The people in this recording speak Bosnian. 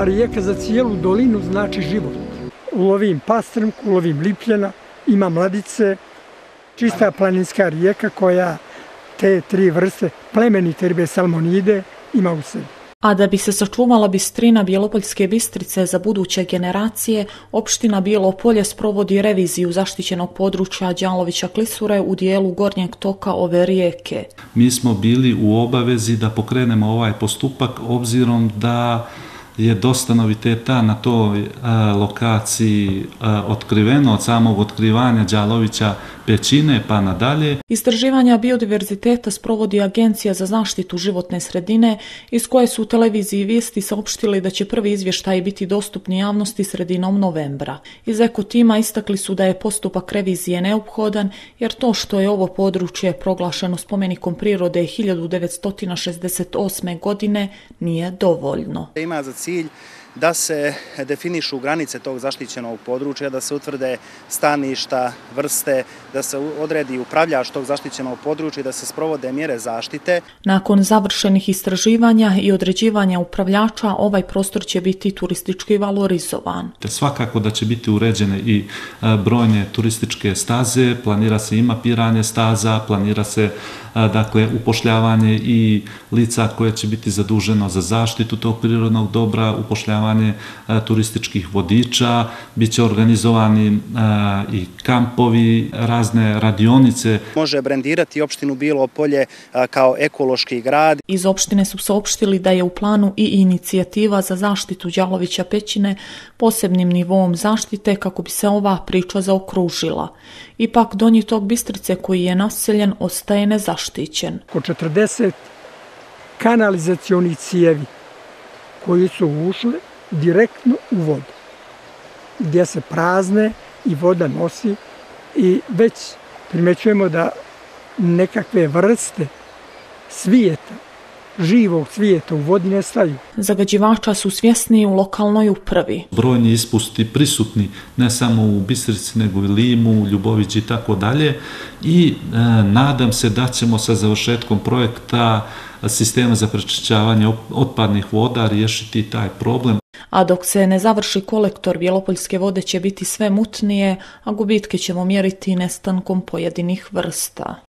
ova rijeka za cijelu dolinu znači život. Ulovim pastrmku, ulovim lipljena, ima mladice, čista planinska rijeka koja te tri vrste plemenite ribe salmonide ima u sebi. A da bi se sačuvala bistrina Bjelopoljske bistrice za buduće generacije, opština Bjelopolje sprovodi reviziju zaštićenog područja Đalovića Klisure u dijelu gornjeg toka ove rijeke. Mi smo bili u obavezi da pokrenemo ovaj postupak obzirom da je dosta noviteta na toj lokaciji otkriveno od samog otkrivanja Đalovića pećine pa nadalje. Istraživanja biodiverziteta sprovodi Agencija za zaštitu životne sredine iz koje su u televiziji vijesti saopštili da će prvi izvještaj biti dostupni javnosti sredinom novembra. Iz ekotima istakli su da je postupak revizije neophodan jer to što je ovo područje proglašeno spomenikom prirode 1968. godine nije dovoljno. Ima za cilj Marseille da se definišu granice tog zaštićenog područja, da se utvrde staništa, vrste, da se odredi upravljač tog zaštićenog područja i da se sprovode mjere zaštite. Nakon završenih istraživanja i određivanja upravljača, ovaj prostor će biti turistički valorizovan. Svakako da će biti uređene i e, brojne turističke staze, planira se i mapiranje staza, planira se dakle upošljavanje i lica koje će biti zaduženo za zaštitu tog prirodnog dobra, upošljavanje turističkih vodiča, bit će organizovani i kampovi, razne radionice. Može brendirati opštinu Bilo polje kao ekološki grad. Iz opštine su saopštili da je u planu i inicijativa za zaštitu Đalovića pećine posebnim nivom zaštite kako bi se ova priča zaokružila. Ipak donji tog Bistrice koji je naseljen ostaje nezaštićen. Oko 40 kanalizacijonih cijevi koji su ušli direktno u vodu, gdje se prazne i voda nosi i već primećujemo da nekakve vrste svijeta živog svijeta u vodi nestaju. Zagađivača su svjesni u lokalnoj upravi. Brojni ispusti prisutni ne samo u Bistrici, nego i Limu, Ljubovići i tako dalje. I e, nadam se da ćemo sa završetkom projekta sistema za prečišćavanje otpadnih voda riješiti taj problem. A dok se ne završi kolektor, Bjelopoljske vode će biti sve mutnije, a gubitke ćemo mjeriti nestankom pojedinih vrsta.